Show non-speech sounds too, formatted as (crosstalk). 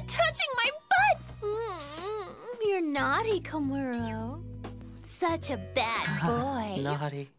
You're touching my butt! Mm, you're naughty, Komuro. Such a bad (laughs) boy. Naughty.